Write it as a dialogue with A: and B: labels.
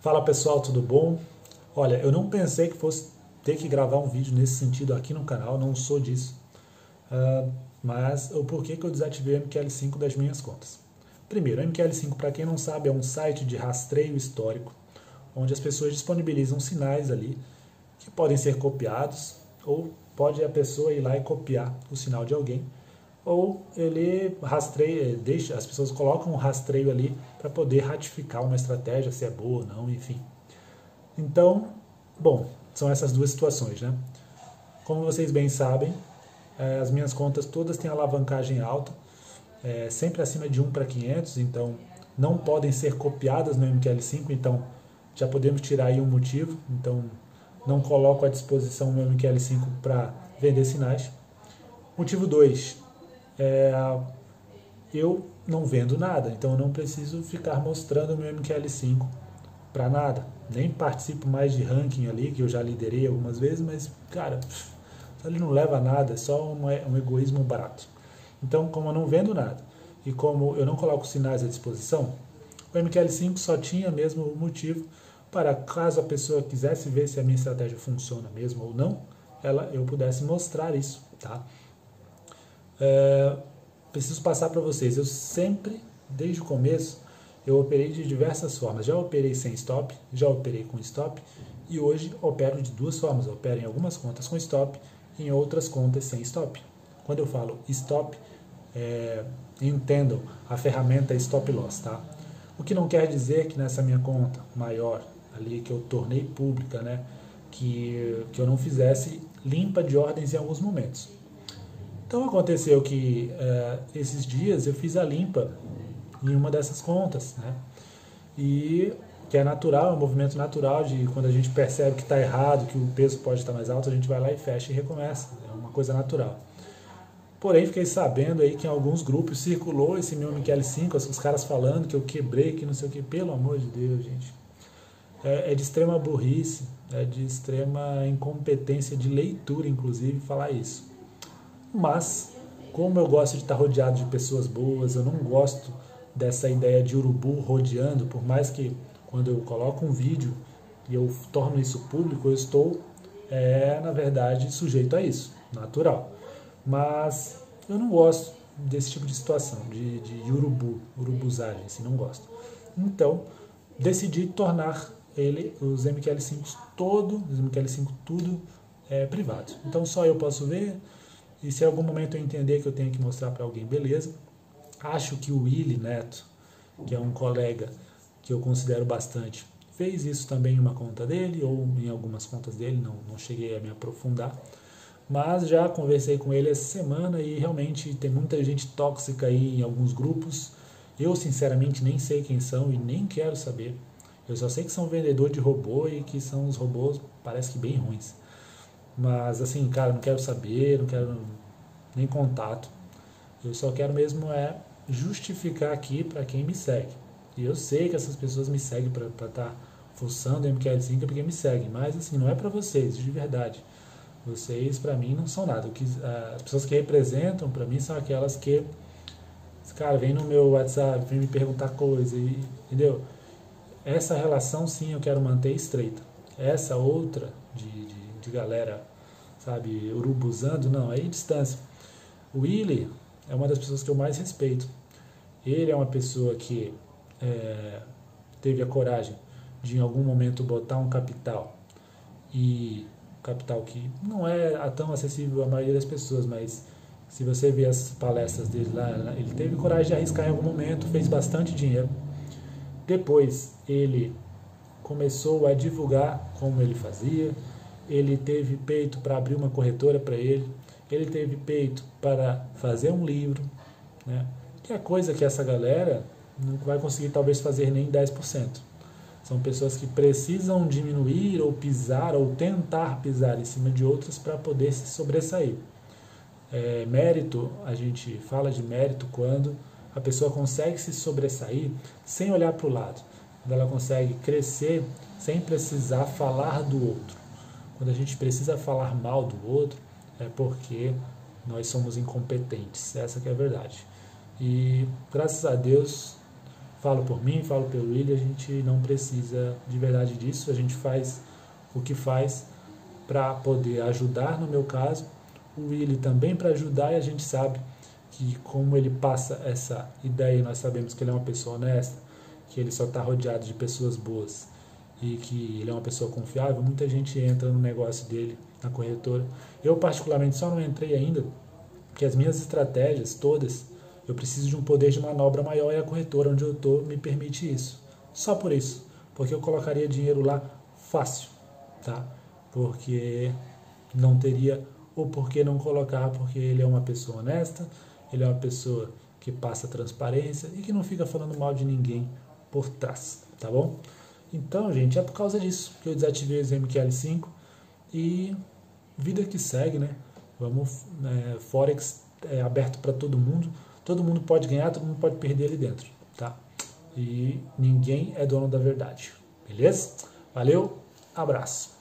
A: Fala pessoal, tudo bom? Olha, eu não pensei que fosse ter que gravar um vídeo nesse sentido aqui no canal, não sou disso. Uh, mas o porquê que eu desativei o MQL5 das minhas contas? Primeiro, o MQL5, para quem não sabe, é um site de rastreio histórico, onde as pessoas disponibilizam sinais ali que podem ser copiados, ou pode a pessoa ir lá e copiar o sinal de alguém ou ele rastreia, deixa, as pessoas colocam um rastreio ali para poder ratificar uma estratégia, se é boa ou não, enfim. Então, bom, são essas duas situações, né? Como vocês bem sabem, é, as minhas contas todas têm alavancagem alta, é, sempre acima de 1 para 500, então não podem ser copiadas no MQL5, então já podemos tirar aí um motivo, então não coloco à disposição o meu MQL5 para vender sinais. Motivo 2, é, eu não vendo nada, então eu não preciso ficar mostrando o meu MQL5 para nada. Nem participo mais de ranking ali, que eu já liderei algumas vezes, mas, cara, ele não leva a nada, é só um, um egoísmo barato. Então, como eu não vendo nada e como eu não coloco sinais à disposição, o MQL5 só tinha mesmo o motivo para, caso a pessoa quisesse ver se a minha estratégia funciona mesmo ou não, ela, eu pudesse mostrar isso, tá? É, preciso passar para vocês. Eu sempre, desde o começo, eu operei de diversas formas. Já operei sem stop, já operei com stop e hoje opero de duas formas. Eu opero em algumas contas com stop, em outras contas sem stop. Quando eu falo stop, é, entendam a ferramenta stop loss, tá? O que não quer dizer que nessa minha conta maior ali que eu tornei pública, né, que, que eu não fizesse limpa de ordens em alguns momentos. Então aconteceu que uh, esses dias eu fiz a limpa em uma dessas contas, né? E que é natural, é um movimento natural de quando a gente percebe que está errado, que o peso pode estar mais alto, a gente vai lá e fecha e recomeça. É uma coisa natural. Porém, fiquei sabendo aí que em alguns grupos circulou esse meu Michele 5, os caras falando que eu quebrei, que não sei o que. Pelo amor de Deus, gente. É, é de extrema burrice, é de extrema incompetência de leitura, inclusive, falar isso. Mas, como eu gosto de estar rodeado de pessoas boas, eu não gosto dessa ideia de urubu rodeando, por mais que quando eu coloco um vídeo e eu torno isso público, eu estou, é, na verdade, sujeito a isso, natural. Mas eu não gosto desse tipo de situação, de, de urubu, urubuzagem, assim, não gosto. Então, decidi tornar ele, os MQL5 todo, os MQL5 tudo é, privado. Então só eu posso ver, e se em algum momento eu entender que eu tenho que mostrar para alguém, beleza. Acho que o Willy Neto, que é um colega que eu considero bastante, fez isso também em uma conta dele ou em algumas contas dele, não, não cheguei a me aprofundar. Mas já conversei com ele essa semana e realmente tem muita gente tóxica aí em alguns grupos. Eu, sinceramente, nem sei quem são e nem quero saber. Eu só sei que são vendedor de robô e que são os robôs, parece que bem ruins. Mas assim, cara, não quero saber, não quero nem contato. Eu só quero mesmo é justificar aqui para quem me segue. E eu sei que essas pessoas me seguem para estar tá fuçando MQL5 porque me seguem, mas assim, não é para vocês, de verdade. Vocês para mim não são nada. As pessoas que representam para mim são aquelas que cara, vem no meu WhatsApp, vem me perguntar coisa, e, entendeu? Essa relação sim eu quero manter estreita. Essa outra de, de de galera, sabe, urubuzando, não, aí distância. O Willy é uma das pessoas que eu mais respeito. Ele é uma pessoa que é, teve a coragem de em algum momento botar um capital e capital que não é tão acessível à maioria das pessoas, mas se você ver as palestras dele lá, ele teve coragem de arriscar em algum momento, fez bastante dinheiro. Depois ele começou a divulgar como ele fazia, ele teve peito para abrir uma corretora para ele, ele teve peito para fazer um livro, né? que é coisa que essa galera não vai conseguir talvez fazer nem 10%. São pessoas que precisam diminuir ou pisar ou tentar pisar em cima de outras para poder se sobressair. É, mérito, a gente fala de mérito quando a pessoa consegue se sobressair sem olhar para o lado, quando ela consegue crescer sem precisar falar do outro. Quando a gente precisa falar mal do outro, é porque nós somos incompetentes. Essa é a verdade. E graças a Deus falo por mim, falo pelo William, a gente não precisa de verdade disso, a gente faz o que faz para poder ajudar no meu caso, o William também para ajudar e a gente sabe que como ele passa essa ideia, nós sabemos que ele é uma pessoa honesta, que ele só está rodeado de pessoas boas e que ele é uma pessoa confiável, muita gente entra no negócio dele, na corretora. Eu particularmente só não entrei ainda, porque as minhas estratégias todas, eu preciso de um poder de manobra maior e a corretora onde eu estou me permite isso. Só por isso, porque eu colocaria dinheiro lá fácil, tá? Porque não teria ou por que não colocar, porque ele é uma pessoa honesta, ele é uma pessoa que passa transparência e que não fica falando mal de ninguém por trás, tá bom? Então, gente, é por causa disso que eu desativei os MQL5 e vida que segue, né? Vamos, é, Forex é aberto para todo mundo, todo mundo pode ganhar, todo mundo pode perder ali dentro, tá? E ninguém é dono da verdade, beleza? Valeu, abraço.